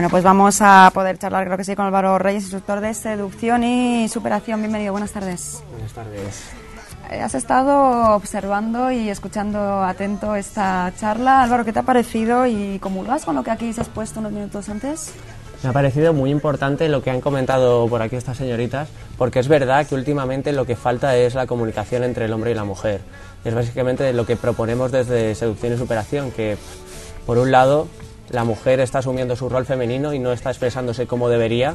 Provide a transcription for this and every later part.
Bueno, pues vamos a poder charlar, creo que sí, con Álvaro Reyes, instructor de seducción y superación. Bienvenido, buenas tardes. Buenas tardes. Eh, Has estado observando y escuchando atento esta charla. Álvaro, ¿qué te ha parecido y comulgas con lo que aquí se has puesto unos minutos antes? Me ha parecido muy importante lo que han comentado por aquí estas señoritas, porque es verdad que últimamente lo que falta es la comunicación entre el hombre y la mujer. Es básicamente lo que proponemos desde Seducción y Superación, que por un lado la mujer está asumiendo su rol femenino y no está expresándose como debería,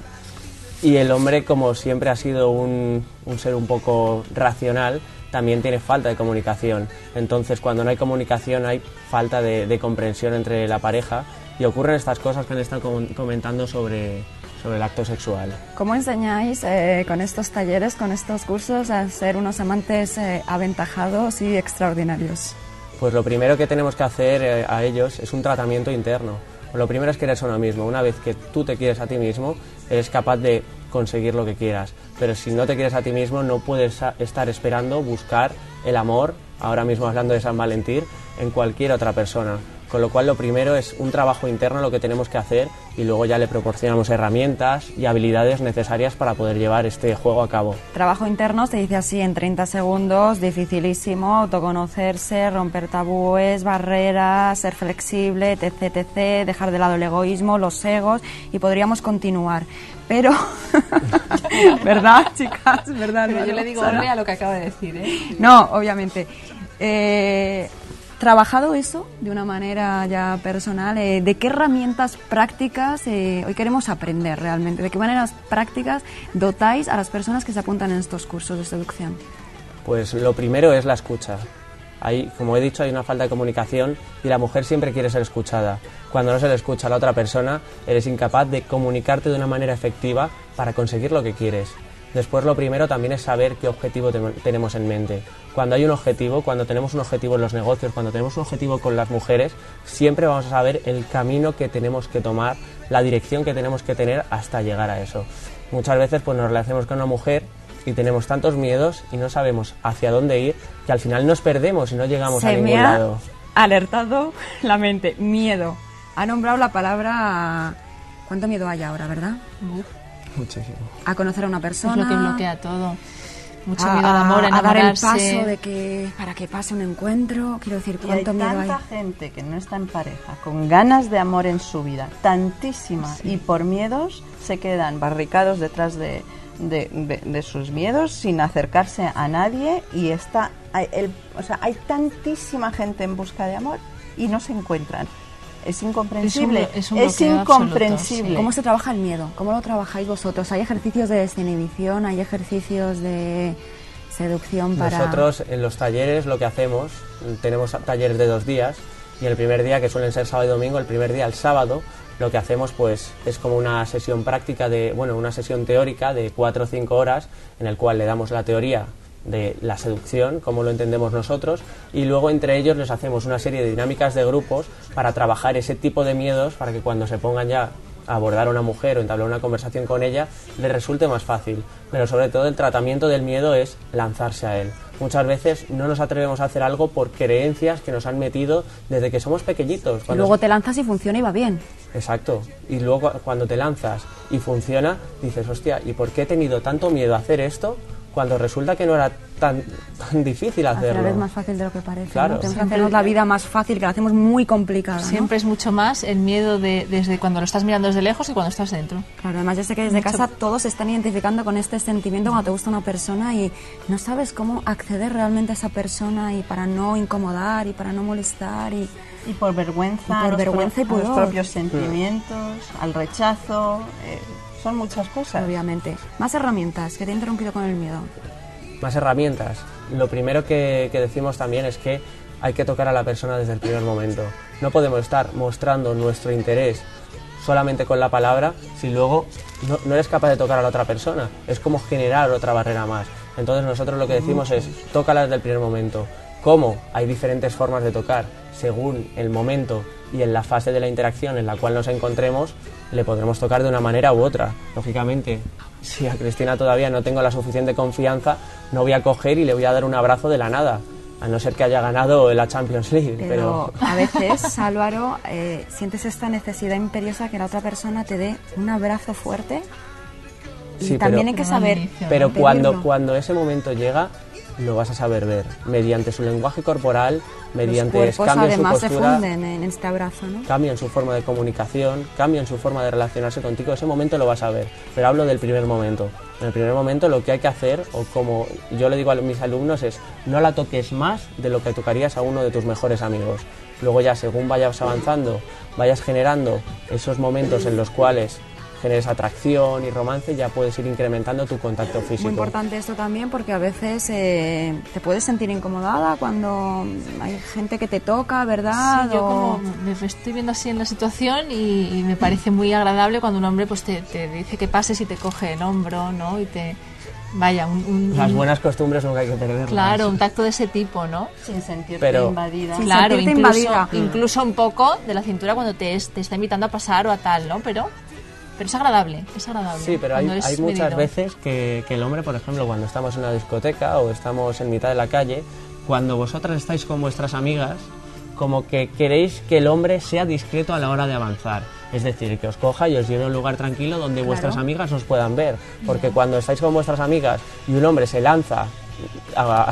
y el hombre, como siempre ha sido un, ser un poco racional, también tiene falta de comunicación. Entonces, cuando no hay comunicación, hay falta de, comprensión entre la pareja y ocurren estas cosas que han estado com- comentando sobre, sobre el acto sexual. ¿Cómo enseñáis eh, con estos talleres, con estos cursos, a ser unos amantes eh, aventajados y extraordinarios? Pues lo primero que tenemos que hacer eh, a ellos es un tratamiento interno. Lo primero es quererse uno mismo. Una vez que tú te quieres a ti mismo, eres capaz de conseguir lo que quieras. Pero si no te quieres a ti mismo, no puedes estar esperando buscar el amor, ahora mismo hablando de San Valentín, en cualquier otra persona. Con lo cual lo primero es un trabajo interno lo que tenemos que hacer y luego ya le proporcionamos herramientas y habilidades necesarias para poder llevar este juego a cabo. Trabajo interno se dice así en 30 segundos, dificilísimo, autoconocerse, romper tabúes, barreras, ser flexible, etc, etc, dejar de lado el egoísmo, los egos y podríamos continuar. Pero, ¿verdad, chicas? ¿Verdad? Pero yo le digo horre a lo que acaba de decir, ¿eh? No, obviamente. Eh, trabajado eso de una manera ya personal, eh, ¿de qué herramientas prácticas eh, hoy queremos aprender realmente? ¿De qué maneras prácticas dotáis a las personas que se apuntan en estos cursos de seducción? Pues lo primero es la escucha. Hay, como he dicho, hay una falta de comunicación y la mujer siempre quiere ser escuchada. Cuando no se le escucha a la otra persona, eres incapaz de comunicarte de una manera efectiva para conseguir lo que quieres. Después lo primero también es saber qué objetivo te- tenemos en mente. Cuando hay un objetivo, cuando tenemos un objetivo en los negocios, cuando tenemos un objetivo con las mujeres, siempre vamos a saber el camino que tenemos que tomar, la dirección que tenemos que tener hasta llegar a eso. Muchas veces pues nos relacionamos con una mujer y tenemos tantos miedos y no sabemos hacia dónde ir que al final nos perdemos y no llegamos a ningún me ha lado. alertado la mente, miedo. Ha nombrado la palabra... ¿Cuánto miedo hay ahora, verdad? Muchísimo. A conocer a una Es persona. lo que bloquea todo. Mucho a, miedo al amor, a a dar el paso de que para que pase un encuentro, quiero decir, Y hay cuánto miedo hay. tanta gente que no está en pareja, con ganas de amor en su vida, tantísima, y por miedos se quedan barricados detrás de, de- de- de sus miedos sin acercarse a nadie y está, hay, el- o sea, hay tantísima gente en busca de amor y no se encuentran. Es incomprensible, Es un blo- es un es bloqueo absoluto, incomprensible. sí. ¿Cómo se trabaja el miedo? ¿Cómo lo trabajáis vosotros? ¿Hay ejercicios de desinhibición? ¿Hay ejercicios de seducción para...? Nosotros en los talleres lo que hacemos, tenemos talleres de dos días y el primer día, que suelen ser sábado y domingo, el primer día, el sábado, lo que hacemos pues es como una sesión práctica de, bueno, una sesión teórica de cuatro o cinco horas en el cual le damos la teoría de la seducción, como lo entendemos nosotros, y luego entre ellos les hacemos una serie de dinámicas de grupos para trabajar ese tipo de miedos para que cuando se pongan ya a abordar a una mujer o entablar una conversación con ella les resulte más fácil. Pero sobre todo el tratamiento del miedo es lanzarse a él. Muchas veces no nos atrevemos a hacer algo por creencias que nos han metido desde que somos pequeñitos. Y Cuando- luego te lanzas y funciona y va bien. Exacto. Y luego cu- cuando te lanzas y funciona, dices, hostia, ¿y por qué he tenido tanto miedo a hacer esto cuando resulta que no era tan, tan difícil hacerlo? final es más fácil de lo que parece. Claro. ¿no? Tenemos que Siempre- hacernos la vida más fácil, que la hacemos muy complicada. ¿no? Siempre es mucho más el miedo de, desde cuando lo estás mirando desde lejos y cuando estás dentro. Claro, además yo sé que desde casa todos se están identificando con este sentimiento cuando te gusta una persona y no sabes cómo acceder realmente a esa persona y para no incomodar y para no molestar y Y por vergüenza, Y por vergüenza y a los propios sentimientos, al rechazo, eh, son muchas cosas. obviamente. Más herramientas, que te he interrumpido con el miedo. más herramientas. Lo primero que, que decimos también es que hay que tocar a la persona desde el primer momento. No podemos estar mostrando nuestro interés solamente con la palabra si luego no, no eres capaz de tocar a la otra persona. Es como generar otra barrera más. Entonces nosotros lo que decimos es, tócala desde el primer momento. ¿Cómo? Hay diferentes formas de tocar. Según el momento y en la fase de la interacción en la cual nos encontremos, le podremos tocar de una manera u otra. Lógicamente, si a Cristina todavía no tengo la suficiente confianza, no voy a coger y le voy a dar un abrazo de la nada. a no ser que haya ganado la Champions League. Pero, a veces, Álvaro, eh, sientes esta necesidad imperiosa que la otra persona te dé un abrazo fuerte. Y Sí, también pero- hay que saber. Pero cuando, cuando ese momento llega, lo vas a saber ver, mediante su lenguaje corporal, mediante Los cambios en su se postura, funden en este abrazo, ¿no? cambian su forma de comunicación, cambian su forma de relacionarse contigo, ese momento lo vas a ver. Pero hablo del primer momento. En el primer momento lo que hay que hacer, o como yo le digo a mis alumnos, es no la toques más de lo que tocarías a uno de tus mejores amigos. Luego ya según vayas avanzando, vayas generando esos momentos en los cuales generes atracción y romance, ya puedes ir incrementando tu contacto físico. Muy importante esto también porque a veces eh, te puedes sentir incomodada cuando hay gente que te toca, ¿verdad? Sí, yo O- como me estoy viendo así en la situación y, y me parece muy agradable cuando un hombre pues te, te dice que pases y te coge el hombro, ¿no? Y te... Vaya, un, un- Las buenas costumbres nunca hay que perderlas. Claro, un tacto de ese tipo, ¿no? Sin sentirte Pero- invadida. Sin claro, sentirte incluso, invadida. incluso un poco de la cintura cuando te, te está invitando a pasar o a tal, ¿no? Pero, pero es agradable, es agradable. Sí, pero hay, muchas medido. veces que, que el hombre, por ejemplo, cuando estamos en una discoteca o estamos en mitad de la calle, cuando vosotras estáis con vuestras amigas, como que queréis que el hombre sea discreto a la hora de avanzar. Es decir, que os coja y os lleve a un lugar tranquilo donde vuestras amigas os puedan ver. Porque cuando estáis con vuestras amigas y un hombre se lanza a,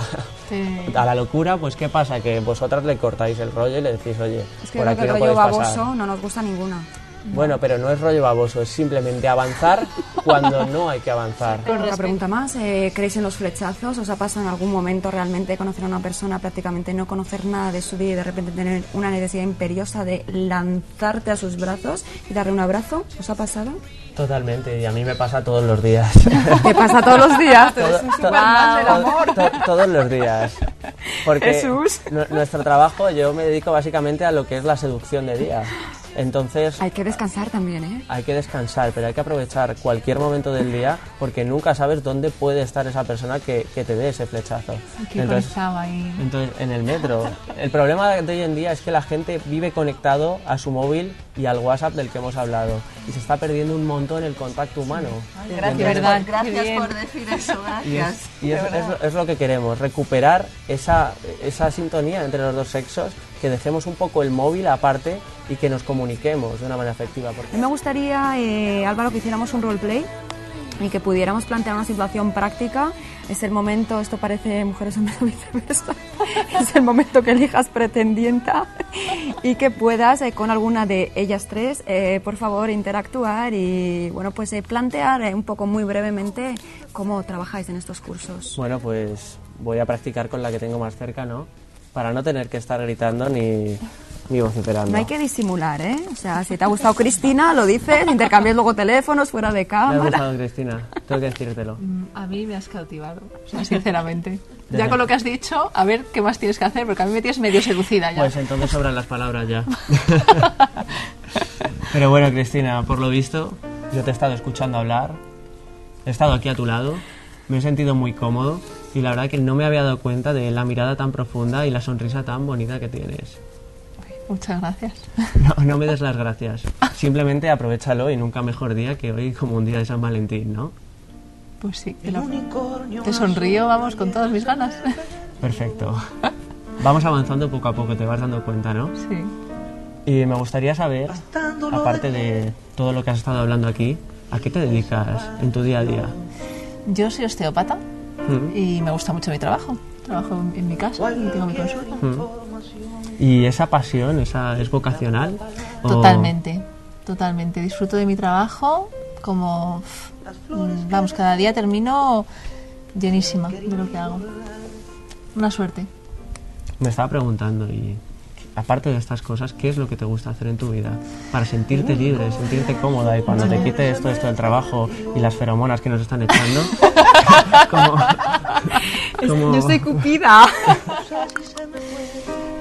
la locura, pues ¿qué pasa? Que vosotras le cortáis el rollo y le decís, oye, Es que por aquí que el no rollo baboso pasar. no nos gusta ninguna. Bueno, pero no es rollo baboso, es simplemente avanzar cuando no hay que avanzar. Otra pregunta más, eh, ¿creéis en los flechazos? ¿Os ha pasado en algún momento realmente conocer a una persona, prácticamente no conocer nada de su vida y de repente tener una necesidad imperiosa de lanzarte a sus brazos y darle un abrazo? ¿Os ha pasado? Totalmente, y a mí me pasa todos los días. ¿Qué pasa todos los días? Tú Todo- eres un to- Superman del to- amor. to- todos los días. Porque Jesús. nu- nuestro trabajo, yo me dedico básicamente a lo que es la seducción de día. Entonces Hay que descansar también, ¿eh? hay que descansar, pero hay que aprovechar cualquier momento del día porque nunca sabes dónde puede estar esa persona que, que te dé ese flechazo. que Entonces, ahí. entonces, en el metro. El problema de hoy en día es que la gente vive conectado a su móvil y al WhatsApp del que hemos hablado. Y se está perdiendo un montón el contacto humano. Gracias, De verdad, por, gracias por decir eso, Y, gracias. es, y es, es lo- es lo que queremos, recuperar esa, esa sintonía entre los dos sexos, que dejemos un poco el móvil aparte y que nos comuniquemos de una manera efectiva. A Porque mí me gustaría, eh, Álvaro, que hiciéramos un roleplay y que pudiéramos plantear una situación práctica. Es el momento, esto parece mujeres hombres viceversa, es el momento que elijas pretendienta y que puedas eh, con alguna de ellas tres, eh, por favor, interactuar y bueno, pues eh, plantear un poco muy brevemente cómo trabajáis en estos cursos. Bueno, pues voy a practicar con la que tengo más cerca, ¿no? Para no tener que estar gritando ni, ni vociferando. No hay que disimular, ¿eh? O sea, si te ha gustado Cristina, lo dices, intercambias luego teléfonos fuera de Me ha cámara. gustado, Cristina, tengo que decírtelo. Mm, A mí me has cautivado, o sea, sinceramente. ya con lo que has dicho, a ver qué más tienes que hacer, porque a mí me tienes medio seducida ya. Pues entonces sobran las palabras ya. Pero bueno, Cristina, por lo visto, yo te he estado escuchando hablar, he estado aquí a tu lado, me he sentido muy cómodo y la verdad que no me había dado cuenta de la mirada tan profunda y la sonrisa tan bonita que tienes. Muchas gracias. No, no me des las gracias, simplemente aprovechalo y nunca mejor día que hoy como un día de San Valentín, ¿no? Pues sí, te, lo- te sonrío, vamos, con todas mis ganas. Perfecto. Vamos avanzando poco a poco, te vas dando cuenta, ¿no? Sí. Y me gustaría saber, aparte de todo lo que has estado hablando aquí, ¿a qué te dedicas en tu día a día? Yo soy osteópata Mm. y me gusta mucho mi trabajo. Trabajo en, en mi casa y tengo mi consulta. Mm. ¿Y esa pasión, esa es vocacional? ¿O- Totalmente, totalmente. Disfruto de mi trabajo como, mm, vamos, cada día termino llenísima de lo que hago. Una suerte. Me estaba preguntando y aparte de estas cosas, ¿qué es lo que te gusta hacer en tu vida? Para sentirte libre, sentirte cómoda y cuando te quites todo esto del trabajo y las feromonas que nos están echando, como, como- Yo soy cupida.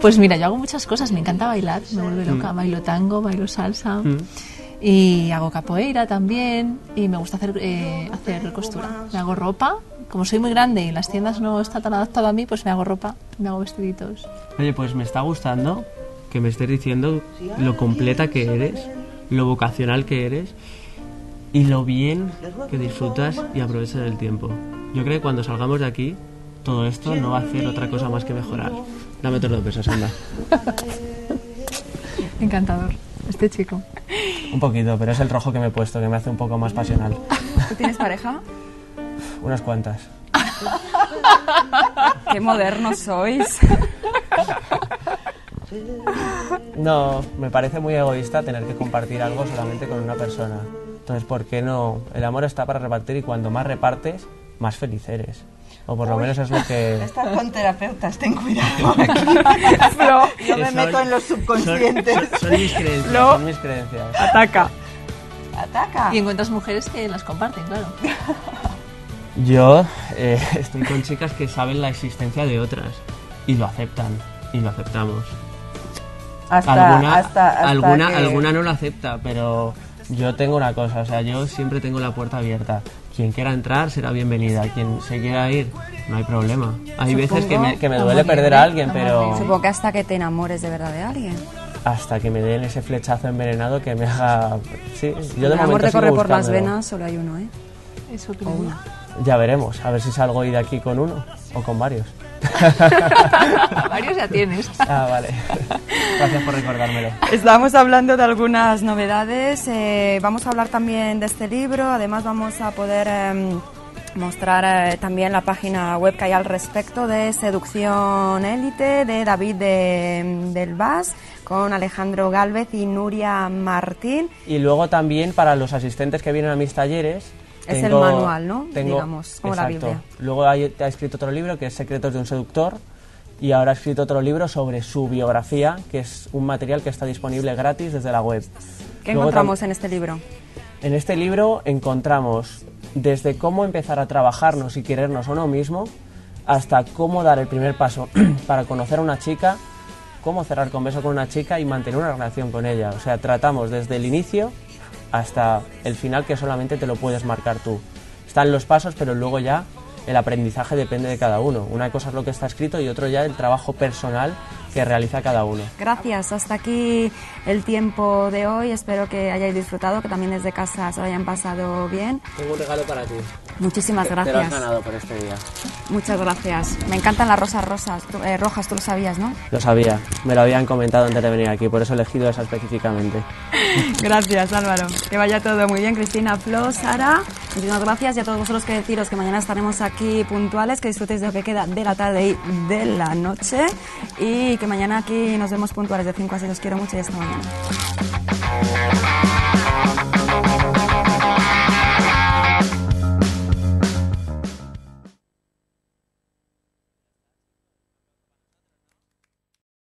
Pues mira, yo hago muchas cosas. Me encanta bailar, me vuelve loca. Bailo tango, bailo salsa. Mm. Y hago capoeira también. Y me gusta hacer, eh, hacer costura. Me hago ropa. Como soy muy grande y las tiendas no está tan adaptado a mí, pues me hago ropa, me hago vestiditos. Oye, pues me está gustando que me estés diciendo lo completa que eres, lo vocacional que eres y lo bien que disfrutas y aprovechas el tiempo. Yo creo que cuando salgamos de aquí todo esto no va a hacer otra cosa más que mejorar. Dame otros dos besos, anda. Encantador, este chico. Un poquito, pero es el rojo que me he puesto, que me hace un poco más pasional. ¿Tú tienes pareja? Unas cuantas. Qué modernos sois. No, me parece muy egoísta tener que compartir algo solamente con una persona. Entonces, ¿por qué no? El amor está para repartir y cuando más repartes, más feliz eres. O por lo menos es lo que... Estar con terapeutas, ten cuidado. aquí. Yo me Son- meto en los subconscientes. Son, son mis creencias, son mis creencias. Ataca. Ataca. Y encuentras mujeres que las comparten, claro. Yo eh, estoy con chicas que saben la existencia de otras y lo aceptan y lo aceptamos. Hasta, alguna, hasta, hasta alguna, que- alguna no lo acepta, pero yo tengo una cosa, o sea, yo siempre tengo la puerta abierta. Quien quiera entrar será bienvenida, quien se quiera ir, no hay problema. Hay veces que me, que me duele perder a alguien, pero Supongo que hasta que te enamores de verdad de alguien. hasta que me den ese flechazo envenenado que me haga... Sí, yo de el amor te corre por las venas, solo hay uno, ¿eh? Eso que O una. Ya veremos, a ver si salgo hoy de aquí con uno o con varios. Varios ya tienes. Ah, vale. Gracias por recordármelo. Estamos hablando de algunas novedades. eh, vamos a hablar también de este libro. Además, vamos a poder em, mostrar eh, también la página web que hay al respecto de Seducción Élite de David de, del Vaz con Alejandro Galvez y Nuria Martín. Y luego también para los asistentes que vienen a mis talleres. Es el manual, ¿no? Digamos, como la. Biblia. Luego hay- ha escrito otro libro que es Secretos de un seductor. Y ahora ha escrito otro libro sobre su biografía, que es un material que está disponible gratis desde la web. ¿Qué Luego encontramos en este libro? En este libro encontramos desde cómo empezar a trabajarnos y querernos a uno mismo, hasta cómo dar el primer paso para conocer a una chica, cómo cerrar con beso con una chica y mantener una relación con ella. O sea, tratamos desde el inicio hasta el final que solamente te lo puedes marcar tú. Están los pasos, pero luego ya el aprendizaje depende de cada uno. Una cosa es lo que está escrito y otro ya el trabajo personal que realiza cada uno. Gracias, hasta aquí el tiempo de hoy. Espero que hayáis disfrutado, que también desde casa se lo hayan pasado bien. Tengo un regalo para ti. Muchísimas Te lo has gracias. ganado por este día. Muchas gracias. Me encantan las rosas rosas, tú- eh, rojas, tú lo sabías, ¿no? Lo sabía, me lo habían comentado antes de venir aquí, por eso he elegido esa específicamente. Gracias, Álvaro. Que vaya todo muy bien, Cristina, Flo, Sara. Muchísimas gracias y a todos vosotros que deciros que mañana estaremos aquí puntuales, que disfrutéis de lo que queda de la tarde y de la noche y que mañana aquí nos vemos puntuales de 5 a 6. Os quiero mucho y hasta mañana.